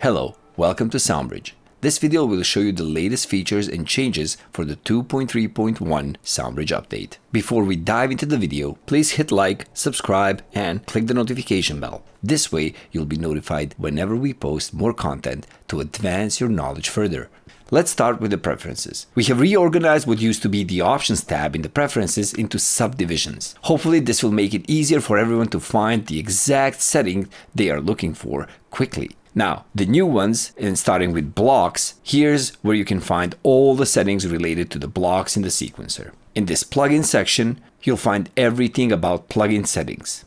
Hello, welcome to SoundBridge. This video will show you the latest features and changes for the 2.3.1 SoundBridge update. Before we dive into the video, please hit like, subscribe, and click the notification bell. This way, you'll be notified whenever we post more content to advance your knowledge further. Let's start with the preferences. We have reorganized what used to be the options tab in the preferences into subdivisions. Hopefully this will make it easier for everyone to find the exact setting they are looking for quickly. Now, the new ones, and starting with blocks, here's where you can find all the settings related to the blocks in the sequencer. In this plugin section, you'll find everything about plugin settings.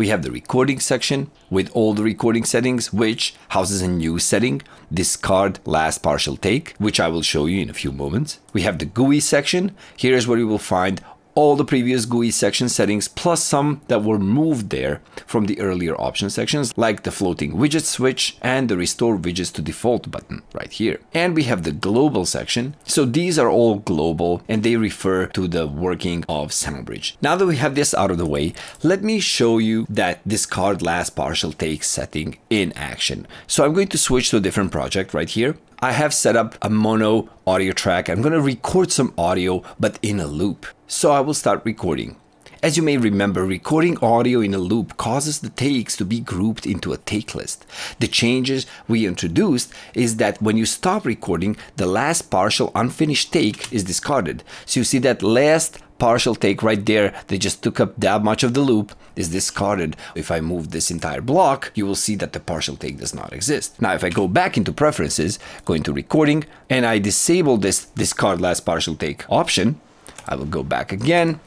We have the recording section with all the recording settings, which houses a new setting, discard last partial take, which I will show you in a few moments. We have the GUI section. Here's where you will find all the previous GUI section settings plus some that were moved there from the earlier option sections like the floating widget switch and the restore widgets to default button right here. And we have the global section. So these are all global and they refer to the working of SoundBridge. Now that we have this out of the way, let me show you that discard last partial take setting in action. So I'm going to switch to a different project right here. I have set up a mono audio track. I'm going to record some audio, but in a loop. So I will start recording. As you may remember, recording audio in a loop causes the takes to be grouped into a take list. The changes we introduced is that when you stop recording, the last partial unfinished take is discarded. So you see that last partial take right there they just took up that much of the loop is discarded. If I move this entire block, you will see that the partial take does not exist. Now, if I go back into preferences, go into recording, and I disable this discard last partial take option, I will go back again,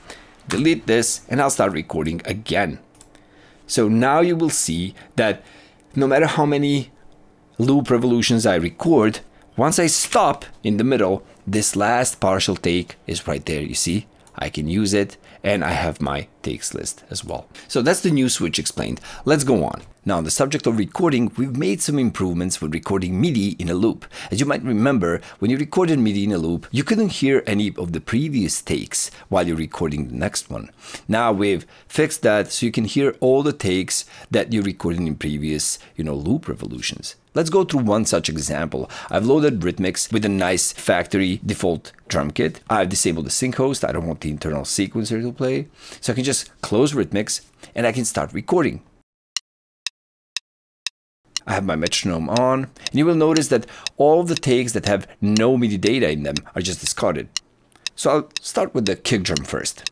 delete this, and I'll start recording again. So now you will see that no matter how many loop revolutions I record, once I stop in the middle, this last partial take is right there, you see? I can use it and I have my takes list as well. So that's the new switch explained. Let's go on. Now on the subject of recording, we've made some improvements with recording MIDI in a loop. As you might remember, when you recorded MIDI in a loop, you couldn't hear any of the previous takes while you're recording the next one. Now we've fixed that so you can hear all the takes that you recorded in previous, you know, loop revolutions. Let's go through one such example. I've loaded RitMix with a nice factory default drum kit. I've disabled the sync host. I don't want the internal sequencer to play. So I can just close RitMix and I can start recording. I have my metronome on, and you will notice that all the takes that have no MIDI data in them are just discarded. So I'll start with the kick drum first.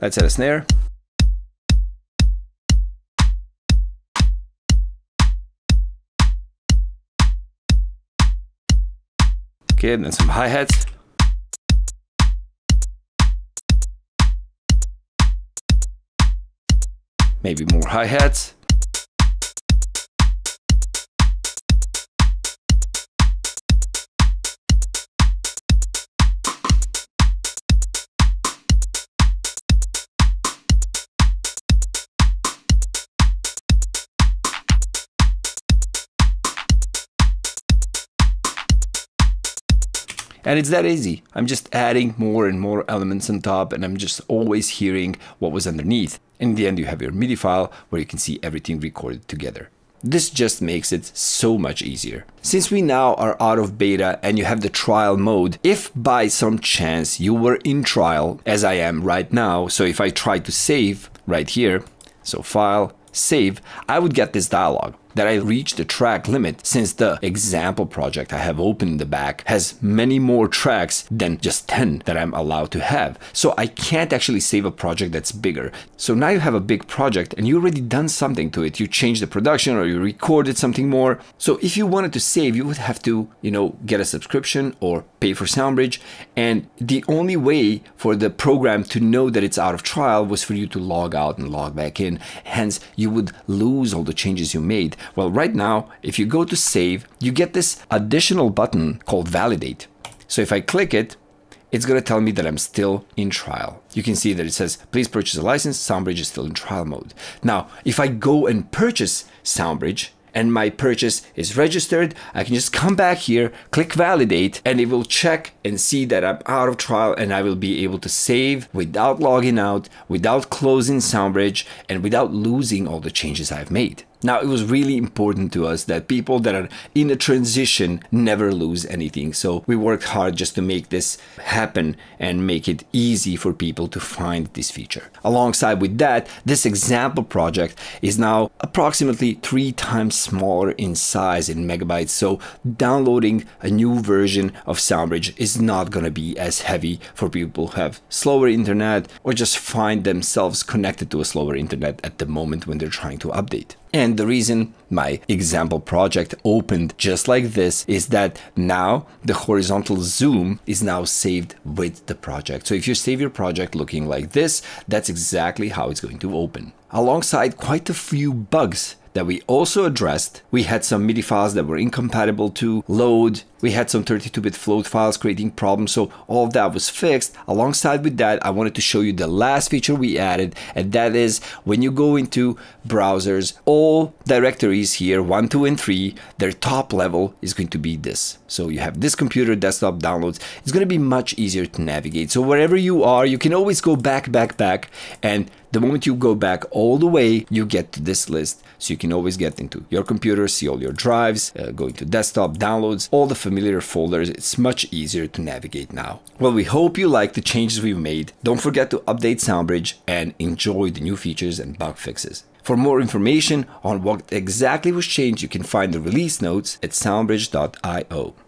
Let's add a snare. Okay, and then some hi-hats. Maybe more hi-hats. And it's that easy. I'm just adding more and more elements on top and I'm just always hearing what was underneath. In the end, you have your MIDI file where you can see everything recorded together. This just makes it so much easier. Since we now are out of beta and you have the trial mode, if by some chance you were in trial, as I am right now, so if I try to save right here, so file, save, I would get this dialog that I reached the track limit since the example project I have open in the back has many more tracks than just 10 that I'm allowed to have. So I can't actually save a project that's bigger. So now you have a big project and you already done something to it. You changed the production or you recorded something more. So if you wanted to save, you would have to, you know, get a subscription or pay for SoundBridge. And the only way for the program to know that it's out of trial was for you to log out and log back in. Hence, you would lose all the changes you made. Well, right now, if you go to save, you get this additional button called validate. So if I click it, it's going to tell me that I'm still in trial. You can see that it says, please purchase a license. SoundBridge is still in trial mode. Now, if I go and purchase SoundBridge and my purchase is registered, I can just come back here, click validate, and it will check and see that I'm out of trial and I will be able to save without logging out, without closing SoundBridge, and without losing all the changes I've made. Now, it was really important to us that people that are in a transition never lose anything. So we worked hard just to make this happen and make it easy for people to find this feature. Alongside with that, this example project is now approximately three times smaller in size in megabytes. So downloading a new version of SoundBridge is not going to be as heavy for people who have slower internet or just find themselves connected to a slower internet at the moment when they're trying to update. And the reason my example project opened just like this is that now the horizontal zoom is now saved with the project. So if you save your project looking like this, that's exactly how it's going to open. Alongside quite a few bugs that we also addressed. We had some MIDI files that were incompatible to load. We had some 32-bit float files creating problems. So all that was fixed. Alongside with that, I wanted to show you the last feature we added. And that is when you go into browsers, all directories here, one, two, and three, their top level is going to be this. So you have this computer, desktop, downloads. It's going to be much easier to navigate. So wherever you are, you can always go back, back, back. And the moment you go back all the way, you get to this list. So you can always get into your computer, see all your drives, uh, go into desktop, downloads, all the familiar folders. It's much easier to navigate now. Well, we hope you like the changes we've made. Don't forget to update SoundBridge and enjoy the new features and bug fixes. For more information on what exactly was changed, you can find the release notes at soundbridge.io.